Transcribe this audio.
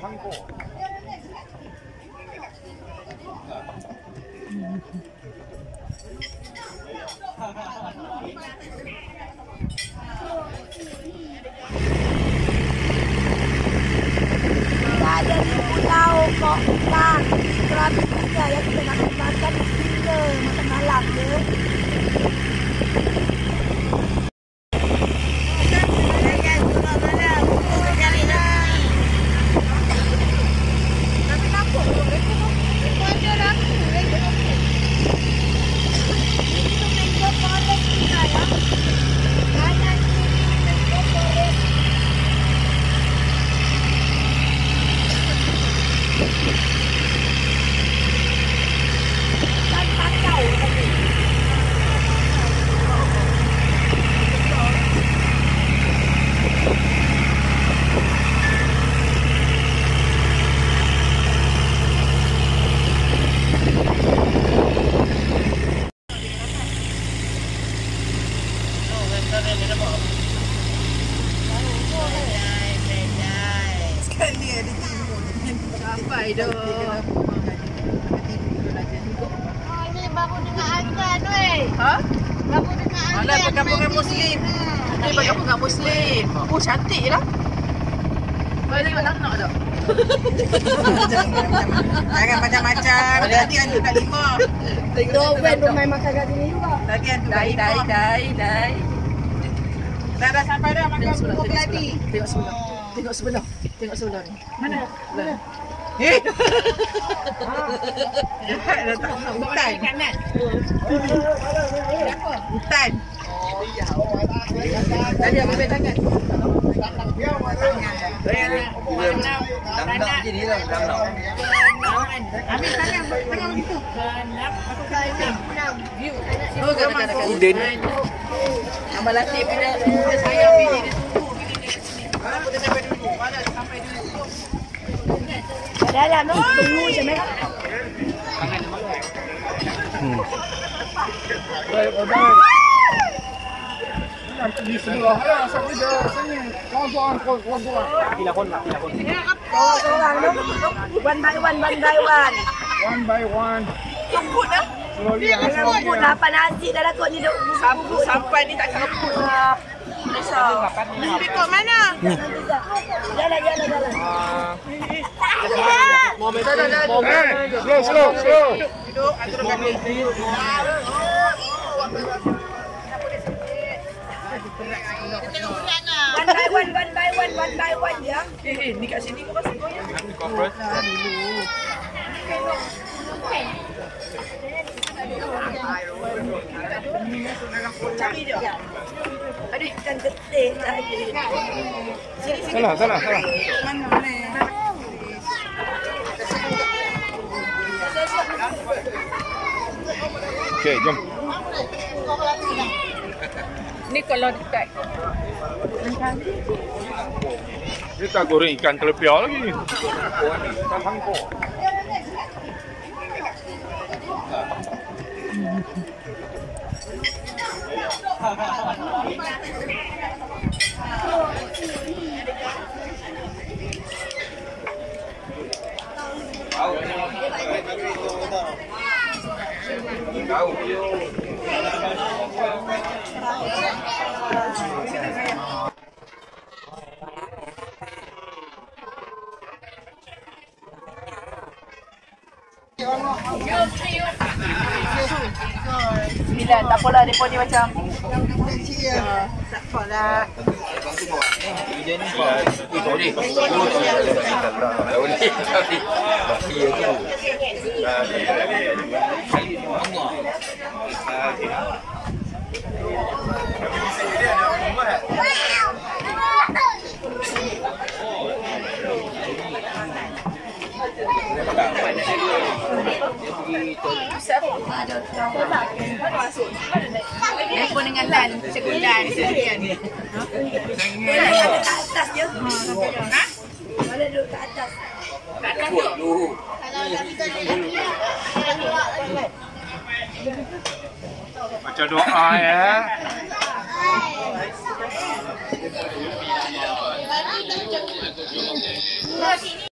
Di pulau kok. Kan Terapi juga yang kita nak makan Bila makan malam je Sampai dah. Oh, ini baru dengar azan, weh. Ha? Baru dengar azan. Alah, perkampungan Muslim. Ini perkampungan Muslim. Oh, cantik lah. Boleh tengok tak nak tak? Jangan macam-macam. Tadi hantu kat lima. Dua band rumah makan kat sini juga. Tadi hantu kat Dai, lima. dai, dai, dai. Dah dah sampai dah makan Tengok sebelah, bubur tengok sebelah. Tengok sebelah. Tengok sebelah. Tengok sebelah ni. Mana? Sebelah. Eh. Jahat dah tak nak hutan. Hutan. Tadi apa benda tangan? Dang-dang je ni lah, dang-dang. Ambil tangan, tangan begitu. Oh, kadang-kadang. Uden. Abang Latif bila bila sayang dia tunggu bini dia kat sini. Apa dia sampai dulu? Mana sampai dulu? Dalam tu tunggu je mereka. di sebelah lah sampai dia sini kawan-kawan kawan-kawan Seorang-seorang tu. One by one, one by one. one by one Lembut dah. Jangan rebut lah. Apa nasi dah lah kot ni duk. Sampai sampai ni takkan lembut lah. Risau. Ikut mana? Jalan, jalan, jalan. eh slow slow slow Duduk, atur kaki. One by one, one by one, one by one ya. Eh, eh, ni kat sini kau rasa goyang. Cari dia. Adik ikan getih tadi. salah salah salah Mana ni? okey jom Ni kalau dekat dia tak goreng ikan telepia lagi ikan Yo, tío. Sembilan. Tak apalah, mereka ni macam Tak apalah. Tak boleh. Tak boleh. Tak boleh. Telefon dengan Lan, Cikgu Lan. Boleh ada kat atas je. Ha? Boleh duduk kat atas. Kuat dulu. baca doa ya sini